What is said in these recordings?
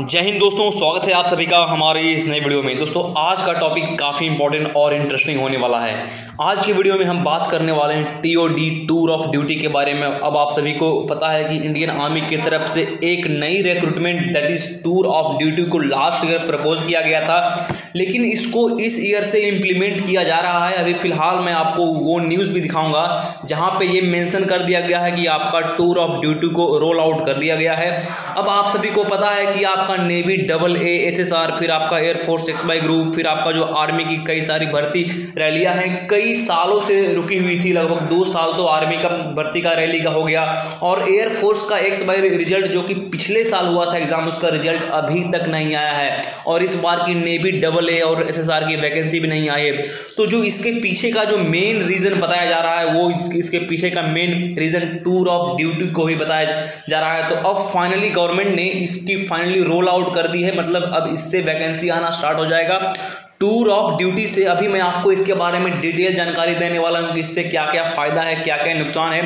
जय हिंद दोस्तों, स्वागत है आप सभी का हमारे इस नए वीडियो में। दोस्तों, आज का टॉपिक काफ़ी इंपॉर्टेंट और इंटरेस्टिंग होने वाला है। आज की वीडियो में हम बात करने वाले हैं टीओडी टूर ऑफ़ ड्यूटी के बारे में। अब आप सभी को पता है कि इंडियन आर्मी की तरफ़ से एक नई recruitment that is tour of duty को लास्ट ईयर प्रपोज किया गया था। लेकिन इसको इस ईयर से इम्प्लीमेंट किया जा रहा है। अभी फ़िलहाल मैं आपको वो न्यूज़ भी दिखाऊँगा, जहाँ पर ये मेंशन कर दिया गया है कि आपका टूर ऑफ़ ड्यूटी को रोल आउट कर दिया गया है। अब आप सभी को पता है कि आपका navy double A H S R फिर आपका एयरफोर्स एक्स बाई ग्रुप, फिर आपका जो आर्मी की कई सारी भर्ती रैलियाँ हैं, कई सालों से रुकी हुई थी, लगभग दो साल तो आर्मी का भर्ती का रैली का हो गया। और एयरफोर्स का एक्स बाई रिज़ल्ट जो कि पिछले साल हुआ था एग्ज़ाम, उसका रिज़ल्ट अभी तक नहीं आया है। और इस बार की नेवी डबल ए और एस एस आर की वैकेंसी भी नहीं आई है। तो जो इसके पीछे का जो मेन रीज़न बताया जा रहा है, वो इसके पीछे का main reason tour of duty को ही बताया जा रहा है। तो अब फाइनली गवर्नमेंट ने इसकी फाइनली रोल आउट कर दी है। मतलब अब इससे वैकेंसी आना स्टार्ट हो जाएगा। टूर ऑफ़ ड्यूटी से अभी मैं आपको इसके बारे में डिटेल जानकारी देने वाला हूँ कि इससे क्या क्या फ़ायदा है क्या क्या नुकसान है।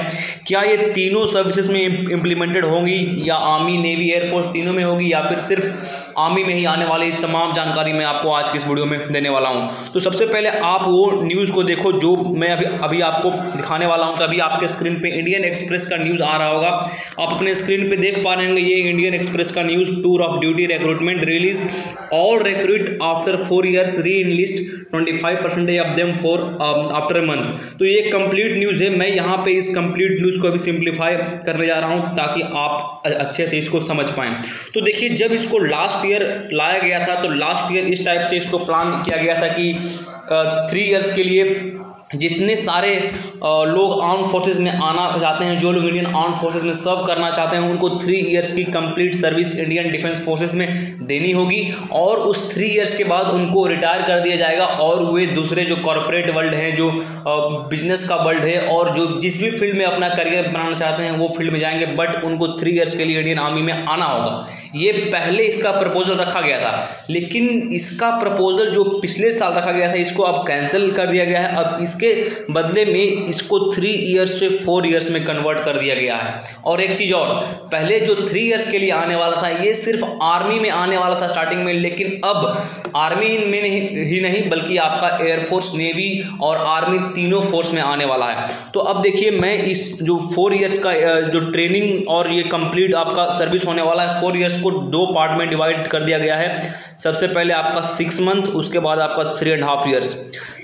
क्या ये तीनों सर्विसेज़ में इम्प्लीमेंटेड होंगी या आर्मी नेवी एयरफोर्स तीनों में होगी या फिर सिर्फ़ आर्मी में ही आने वाली तमाम जानकारी मैं आपको आज की इस वीडियो में देने वाला हूँ। तो सबसे पहले आप वो न्यूज़ को देखो जो मैं अभी अभी आपको दिखाने वाला हूँ तो अभी आपके स्क्रीन पर इंडियन एक्सप्रेस का न्यूज़ आ रहा होगा। आप अपने स्क्रीन पर देख पा रहे होंगे, ये इंडियन एक्सप्रेस का news tour of duty recruitment release all recruit after four years reenlist twenty five percentage of them for after a month तो ये कंप्लीट न्यूज़ है। मैं यहाँ पे इस कंप्लीट न्यूज़ को अभी सिंप्लीफाई करने जा रहा हूँ ताकि आप अच्छे से इसको समझ पाएँ। तो देखिए, जब इसको लास्ट ईयर लाया गया था तो लास्ट ईयर इस टाइप से इसको प्लान किया गया था कि थ्री ईयर्स के लिए जितने सारे लोग आर्म फोर्सेस में आना चाहते हैं, जो लोग इंडियन आर्म फोर्सेस में सर्व करना चाहते हैं, उनको थ्री इयर्स की complete service Indian defence forces में देनी होगी और उस थ्री इयर्स के बाद उनको रिटायर कर दिया जाएगा और वे दूसरे जो कॉरपोरेट वर्ल्ड हैं, जो बिज़नेस का वर्ल्ड है और जो जिस भी फ़ील्ड में अपना करियर बनाना चाहते हैं, वो फ़ील्ड में जाएँगे बट उनको थ्री ईयर्स के लिए इंडियन आर्मी में आना होगा। ये पहले इसका प्रपोजल रखा गया था, लेकिन इसका प्रपोजल जो पिछले साल रखा गया था, इसको अब कैंसिल कर दिया गया है। अब इसके बदले में इसको थ्री ईयर्स से फोर ईयर्स में कन्वर्ट कर दिया गया है। और एक चीज़ और, पहले जो थ्री ईयर्स के लिए आने वाला था, ये सिर्फ़ आर्मी में आने वाला था स्टार्टिंग में, लेकिन अब आर्मी में नहीं, ही नहीं, बल्कि आपका एयरफोर्स नेवी और आर्मी तीनों फोर्स में आने वाला है। तो अब देखिए, मैं इस जो फोर ईयर्स का जो ट्रेनिंग और ये कंप्लीट आपका सर्विस होने वाला है फोर ईयर्स को दो पार्ट में डिवाइड कर दिया गया है। सबसे पहले आपका सिक्स मंथ उसके बाद आपका three and half years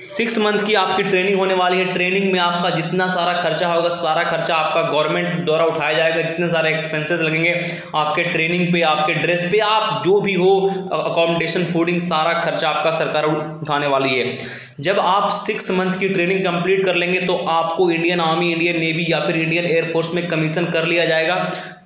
six month की आपकी ट्रेनिंग होने वाली है। ट्रेनिंग में आपका जितना सारा खर्चा होगा, सारा खर्चा आपका गवर्नमेंट द्वारा उठाया जाएगा। जितने सारे एक्सपेंसेस लगेंगे, आपके ट्रेनिंग पे, आपके ड्रेस पे, आप जो भी हो अकोमोडेशन फूडिंग सारा खर्चा आपका सरकार उठाने वाली है। जब आप सिक्स मंथ की ट्रेनिंग कंप्लीट कर लेंगे तो आपको इंडियन आर्मी इंडियन नेवी या फिर इंडियन एयरफोर्स में कमीशन कर लिया जाएगा।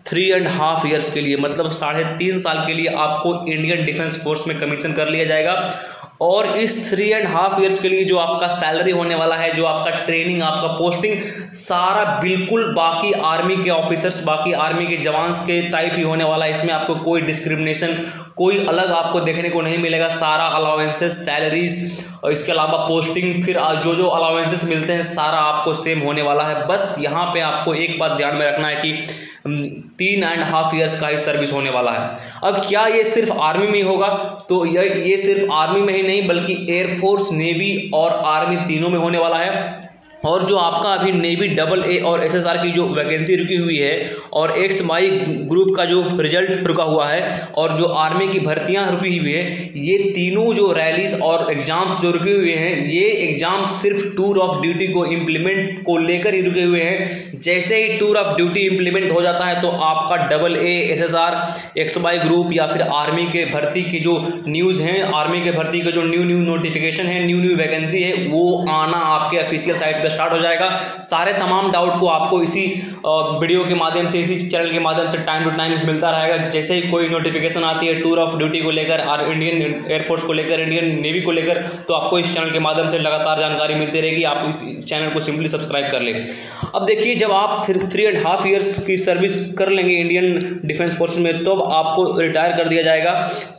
थ्री एंड हाफ़ ईयर्स के लिए मतलब साढ़े तीन साल के लिए आपको इंडियन डिफेंस फोर्स में कमीशन कर लिया जाएगा। और इस थ्री एंड हाफ़ ईयर्स के लिए जो आपका सैलरी होने वाला है, जो आपका ट्रेनिंग आपका पोस्टिंग सारा बिल्कुल बाकी आर्मी के ऑफिसर्स बाकी आर्मी के जवान्स के टाइप ही होने वाला है। इसमें आपको कोई डिस्क्रिमिनेशन कोई अलग आपको देखने को नहीं मिलेगा। सारा अलाउंसेस सैलरीज और इसके अलावा पोस्टिंग फिर जो जो अलाउंसेस मिलते हैं, सारा आपको सेम होने वाला है। बस यहाँ पे आपको एक बात ध्यान में रखना है कि तीन एंड हाफ़ ईयर्स का ही सर्विस होने वाला है। अब क्या ये सिर्फ़ आर्मी में ही होगा? तो ये ये सिर्फ़ आर्मी में ही नहीं, बल्कि एयरफोर्स नेवी और आर्मी तीनों में होने वाला है। और जो आपका अभी नेवी डबल ए और एसएसआर की जो वैकेंसी रुकी हुई है और एक्स माई ग्रुप का जो रिज़ल्ट रुका हुआ है और जो आर्मी की भर्तियाँ रुकी हुई है, ये तीनों जो रैलीज और एग्ज़ाम्स जो रुके हुए हैं, ये एग्ज़ाम सिर्फ़ टूर ऑफ़ ड्यूटी को इम्प्लीमेंट को लेकर ही रुके हुए हैं। जैसे ही टूर ऑफ़ ड्यूटी इम्प्लीमेंट हो जाता है तो आपका double A S S R X group या फिर आर्मी के भर्ती की जो न्यूज़ हैं आर्मी के भर्ती के जो न्यू न्यू नोटिफिकेशन है न्यू न्यू वैकेंसी है, वो आना आपके ऑफिशियल साइट पर स्टार्ट हो जाएगा। सारे तमाम डाउट को आपको इसी वीडियो के माध्यम से, इसी चैनल के माध्यम से टाइम टू टाइम मिलता रहेगा। जैसे ही कोई नोटिफिकेशन आती है टूर ऑफ़ ड्यूटी को लेकर और इंडियन एयरफोर्स को लेकर इंडियन नेवी को लेकर तो आपको इस चैनल के माध्यम से लगातार जानकारी मिलती रहेगी। आप इस चैनल को सिंपली सब्सक्राइब कर लें। अब देखिए, जब आप थ्री एंड हाफ़ ईयर्स की सर्विस कर लेंगे इंडियन डिफेंस फोर्स में तो आपको रिटायर कर दिया जाएगा।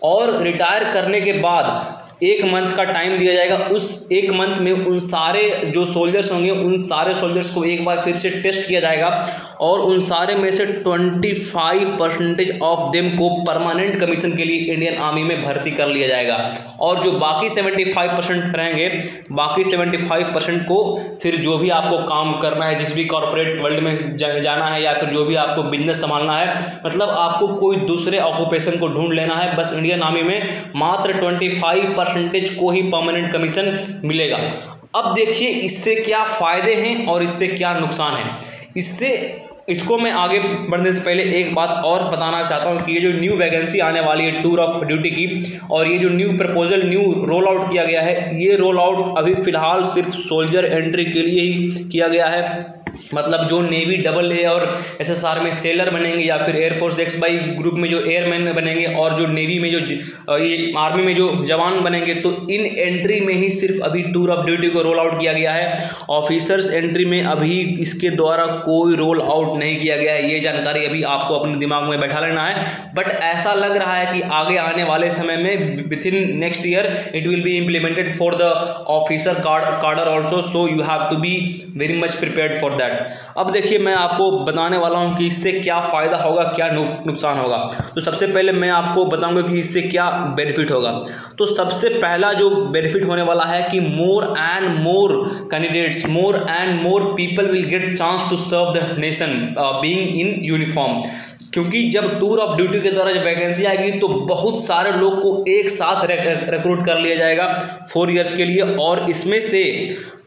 और रिटायर करने के बाद एक मंथ का टाइम दिया जाएगा। उस एक मंथ में उन सारे जो सोल्जर्स होंगे, उन सारे सोल्जर्स को एक बार फिर से टेस्ट किया जाएगा और उन सारे में से twenty five percentage of them को परमानेंट कमीशन के लिए इंडियन आर्मी में भर्ती कर लिया जाएगा। और जो बाकी सेवेंटी फाइव परसेंट रहेंगे, बाकी सेवेंटी फाइव परसेंट को फिर जो भी आपको काम करना है, जिस भी कॉरपोरेट वर्ल्ड में जाना है या फिर जो भी आपको बिज़नेस संभालना है मतलब आपको कोई दूसरे ऑक्यूपेशन को ढूंढ लेना है। बस इंडियन आर्मी में मात्र ट्वेंटी फाइव परसेंटेज को ही परमानेंट कमीशन मिलेगा। अब देखिए इससे क्या फ़ायदे हैं और इससे क्या नुकसान है। इससे, इसको मैं आगे बढ़ने से पहले एक बात और बताना चाहता हूँ कि ये जो न्यू वैकेंसी आने वाली है टूर ऑफ़ ड्यूटी की, और ये जो new proposal new roll out किया गया है, ये रोल आउट अभी फ़िलहाल सिर्फ़ सोल्जर एंट्री के लिए ही किया गया है। मतलब जो नेवी डबल ए और एसएसआर में सेलर बनेंगे या फिर एयरफोर्स एक्स बाई ग्रुप में जो एयरमैन बनेंगे और जो नेवी में जो ये आर्मी में जो जवान बनेंगे तो इन एंट्री में ही सिर्फ़ अभी टूर ऑफ़ ड्यूटी को रोल आउट किया गया है। ऑफिसर्स एंट्री में अभी इसके द्वारा कोई रोल आउट नहीं किया गया है। ये जानकारी अभी आपको अपने दिमाग में बैठा लेना है। बट ऐसा लग रहा है कि आगे आने वाले समय में with in next year it will be implemented for the officer card cadre also so you have to be very much prepare for that अब देखिए, मैं आपको बताने वाला हूँ कि इससे क्या फ़ायदा होगा, क्या नुकसान होगा। तो सबसे पहले मैं आपको बताऊँगा कि इससे क्या बेनिफिट होगा। तो सबसे पहला जो बेनिफिट होने वाला है कि more and more candidates more and more people will get chance to serve the nation being in uniform क्योंकि जब टूर ऑफ़ ड्यूटी के द्वारा जब वैकेंसी आएगी तो बहुत सारे लोग को एक साथ रिक्रूट कर लिया जाएगा फोर इयर्स के लिए। और इसमें से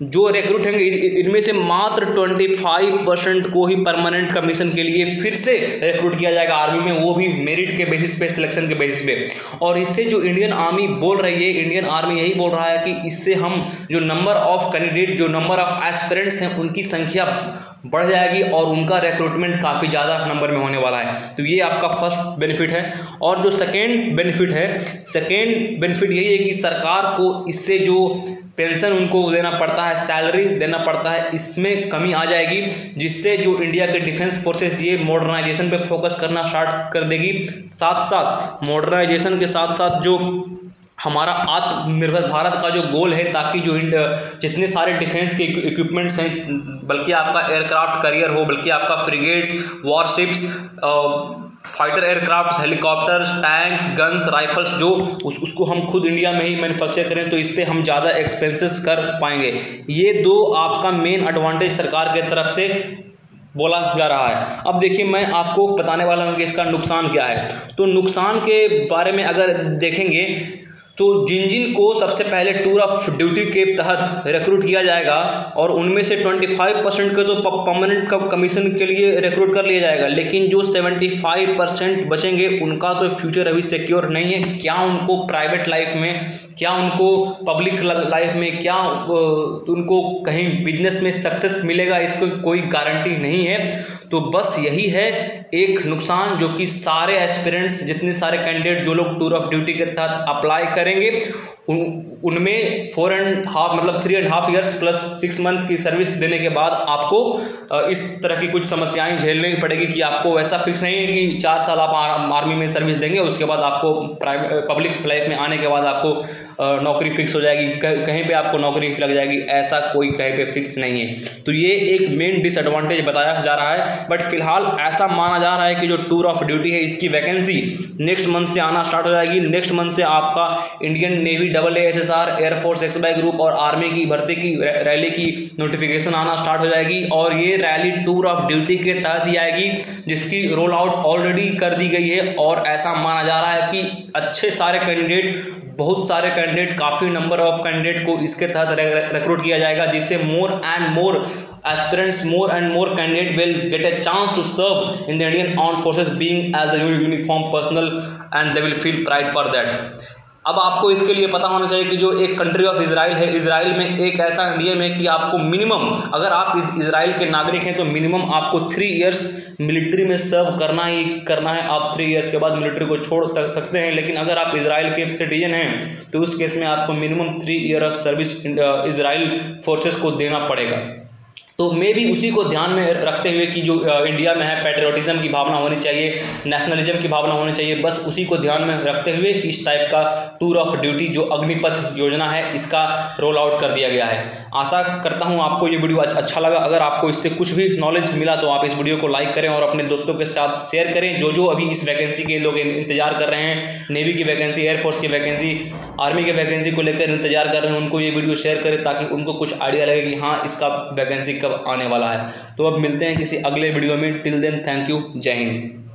जो रिक्रूट होंगे इनमें से मात्र ट्वेंटी फाइव परसेंट को ही परमानेंट कमीशन के लिए फिर से रिक्रूट किया जाएगा आर्मी में। वो भी मेरिट के बेसिस पे सिलेक्शन के बेसिस पे। और इससे जो इंडियन आर्मी बोल रही है इंडियन आर्मी यही बोल रहा है कि इससे हम जो नंबर ऑफ़ कैंडिडेट जो नंबर ऑफ़ एस्पिरेंट्स हैं, उनकी संख्या बढ़ जाएगी और उनका रिक्रूटमेंट काफ़ी ज़्यादा नंबर में होने वाला है। तो ये आपका फ़र्स्ट बेनिफिट है। और जो सेकेंड बेनिफिट है सेकेंड बेनिफिट यही है कि सरकार को इससे जो पेंशन उनको देना पड़ता है सैलरी देना पड़ता है, इसमें कमी आ जाएगी, जिससे जो इंडिया के डिफेंस फोर्सेस ये मॉडर्नाइजेशन पे फोकस करना स्टार्ट कर देगी। साथ साथ मॉडर्नाइजेशन के साथ साथ जो हमारा आत्मनिर्भर भारत का जो गोल है, ताकि जो जितने सारे डिफेंस के इक्विपमेंट्स हैं, बल्कि आपका एयरक्राफ्ट करियर हो, बल्कि आपका frigates warships fighter aircraft helicopters tanks guns rifles जो उस, उसको हम खुद इंडिया में ही मैन्युफैक्चर करें तो इस पर हम ज़्यादा एक्सपेंसेस कर पाएँगे। ये दो आपका मेन एडवांटेज सरकार के तरफ़ से बोला जा रहा है। अब देखिए, मैं आपको बताने वाला हूँ कि इसका नुकसान क्या है। तो नुकसान के बारे में अगर देखेंगे तो जिन जिन को सबसे पहले टूर ऑफ़ ड्यूटी के तहत रिक्रूट किया जाएगा और उनमें से 25 परसेंट के तो परमानेंट कमीशन के लिए रिक्रूट कर लिया जाएगा, लेकिन जो 75 परसेंट बचेंगे, उनका तो फ्यूचर अभी सिक्योर नहीं है। क्या उनको प्राइवेट लाइफ में, क्या उनको पब्लिक लाइफ में, क्या उनको कहीं बिज़नेस में सक्सेस मिलेगा, इसको कोई गारंटी नहीं है। तो बस यही है एक नुकसान जो कि सारे एस्पिरेंट्स जितने सारे कैंडिडेट जो लोग टूर ऑफ़ ड्यूटी के तहत अप्लाई करेंगे, उन, उनमें फोर एंड हाफ़ मतलब three and half years plus six month की सर्विस देने के बाद आपको इस तरह की कुछ समस्याएँ झेलनी पड़ेगी कि आपको वैसा फिक्स नहीं है कि चार साल आप आर्मी में सर्विस देंगे, उसके बाद आपको प्राइवेट पब्लिक लाइफ में आने के बाद आपको नौकरी फिक्स हो जाएगी कहीं पे आपको नौकरी लग जाएगी, ऐसा कोई कहीं पे फिक्स नहीं है। तो ये एक मेन डिसएडवांटेज बताया जा रहा है बट फ़िलहाल ऐसा माना जा रहा है कि जो टूर ऑफ़ ड्यूटी है, इसकी वैकेंसी नेक्स्ट मंथ से आना स्टार्ट हो जाएगी। नेक्स्ट मंथ से आपका Indian navy double A S S R air force group और आर्मी की भर्ती की रैली की नोटिफिकेशन आना स्टार्ट हो जाएगी और ये रैली टूर ऑफ़ ड्यूटी के तहत ही आएगी। जिसकी रोल आउट ऑलरेडी कर दी गई है और ऐसा माना जा रहा है कि अच्छे सारे कैंडिडेट बहुत सारे कैंडिडेट काफ़ी नंबर ऑफ़ कैंडिडेट को इसके तहत रिक्रूट किया जाएगा, जिससे more and more aspirants more and more candidate will get a chance to serve in the Indian arm forces being as a uniform personnel and they will feel pride for that अब आपको इसके लिए पता होना चाहिए कि जो एक कंट्री ऑफ़ इसराइल है इसराइल में एक ऐसा नियम है कि आपको मिनिमम अगर आप इसराइल के नागरिक हैं तो मिनिमम आपको थ्री इयर्स मिलिट्री में सर्व करना ही करना है। आप थ्री इयर्स के बाद मिलिट्री को छोड़ सक, सकते हैं, लेकिन अगर आप इसराइल के सिटीजन हैं तो उस केस में आपको minimum three year of service Israel forces को देना पड़ेगा। तो मे भी उसी को ध्यान में रखते हुए कि जो इंडिया में है पेट्रियोटिज्म की भावना होनी चाहिए नेशनलिज्म की भावना होनी चाहिए, बस उसी को ध्यान में रखते हुए इस टाइप का टूर ऑफ़ ड्यूटी जो अग्निपथ योजना है, इसका रोल आउट कर दिया गया है। आशा करता हूँ आपको ये वीडियो अच्छा लगा। अगर आपको इससे कुछ भी नॉलेज मिला तो आप इस वीडियो को लाइक करें और अपने दोस्तों के साथ शेयर करें। जो जो अभी इस वैकेंसी के लोग इंतज़ार कर रहे हैं नेवी की वैकेंसी एयरफोर्स की वैकेंसी आर्मी की वैकेंसी को लेकर इंतज़ार कर रहे हैं, उनको ये वीडियो शेयर करें, ताकि उनको कुछ आइडिया लगे कि हाँ इसका वैकेंसी कब आने वाला है। तो अब मिलते हैं किसी अगले वीडियो में। टिल देन थैंक यू जय हिंद।